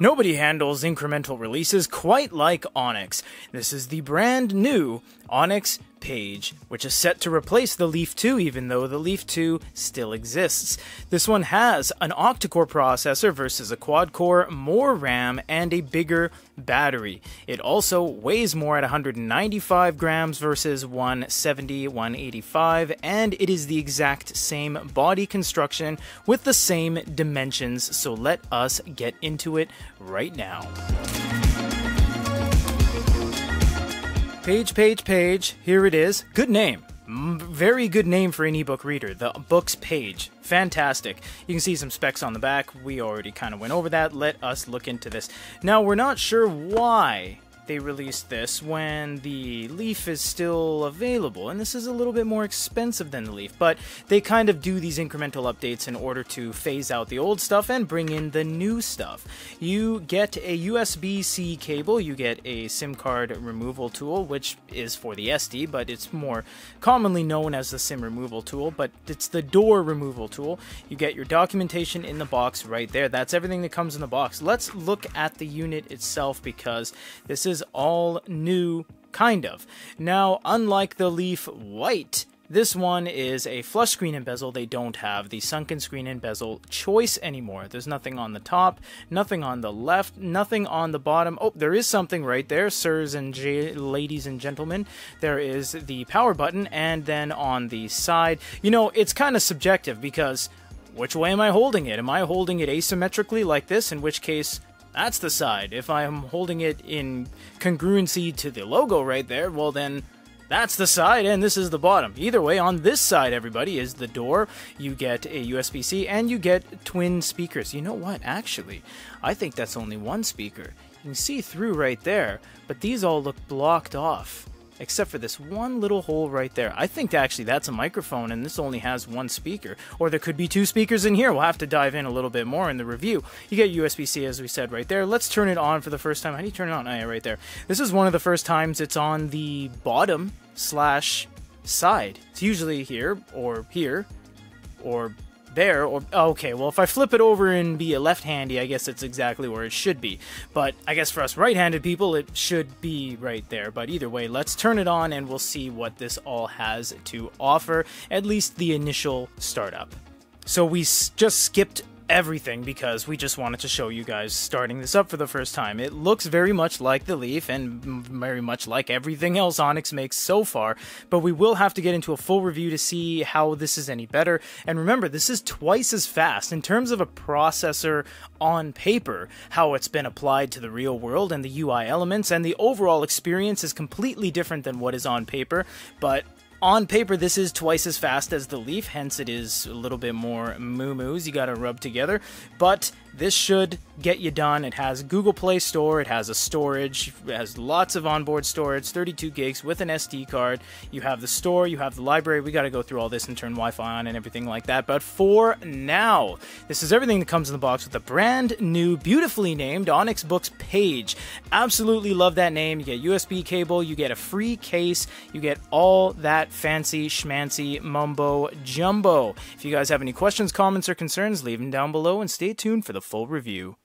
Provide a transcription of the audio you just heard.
Nobody handles incremental releases quite like Onyx. This is the brand new Onyx Page, which is set to replace the Leaf 2 even though the Leaf 2 still exists. This one has an octa-core processor versus a quad-core, more RAM, and a bigger battery. It also weighs more at 195 grams versus 170, 185, and it is the exact same body construction with the same dimensions, so let us get into it right now. Page, page, page. Here it is. Good name. Very good name for an ebook reader. The book's page. Fantastic. You can see some specs on the back. We already kind of went over that. Let us look into this. Now, we're not sure why they released this when the Leaf is still available, and this is a little bit more expensive than the Leaf, but they kind of do these incremental updates in order to phase out the old stuff and bring in the new stuff. You get a USB-C cable, you get a SIM card removal tool, which is for the SD, but it's more commonly known as the SIM removal tool, but it's the door removal tool. You get your documentation in the box right there. That's everything that comes in the box. Let's look at the unit itself because this is is all new, kind of. Now, unlike the Leaf White, this one is a flush screen and bezel. They don't have the sunken screen and bezel choice anymore. There's nothing on the top, nothing on the left, nothing on the bottom. Oh, there is something right there, sirs and ladies and gentlemen. There is the power button, and then on the side, you know, it's kind of subjective because which way am I holding it? Am I holding it asymmetrically like this, in which case that's the side. If I'm holding it in congruency to the logo right there, well then that's the side and this is the bottom. Either way, on this side, everybody, is the door. You get a USB-C and you get twin speakers. You know what? Actually, I think that's only one speaker. You can see through right there, but these all look blocked off except for this one little hole right there. I think actually that's a microphone and this only has one speaker. Or there could be two speakers in here. We'll have to dive in a little bit more in the review. You get USB-C as we said right there. Let's turn it on for the first time. How do you turn it on? Oh, yeah, right there. This is one of the first times it's on the bottom slash side. It's usually here or here or there, or oh, okay, well, if I flip it over and be a left-handy, I guess it's exactly where it should be. But I guess for us right-handed people, it should be right there. But either way, let's turn it on and we'll see what this all has to offer, at least the initial startup. So we just skipped everything because we just wanted to show you guys starting this up for the first time. It looks very much like the Leaf and very much like everything else Onyx makes so far, but we will have to get into a full review to see how this is any better. And remember, this is twice as fast in terms of a processor on paper, how it's been applied to the real world and the UI elements, and the overall experience is completely different than what is on paper, but on paper, this is twice as fast as the Leaf, hence it is a little bit more moo-moos. You gotta rub together, but this should get you done. It has Google Play Store, it has a storage, it has lots of onboard storage, 32 gigs with an SD card. You have the store, you have the library. We got to go through all this and turn Wi Fi on and everything like that. But for now, this is everything that comes in the box with a brand new, beautifully named Onyx Boox page. Absolutely love that name. You get USB cable, you get a free case, you get all that fancy schmancy mumbo jumbo. If you guys have any questions, comments, or concerns, leave them down below and stay tuned for the full review.